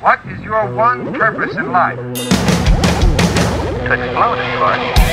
What is your one purpose in life? To explode, of course.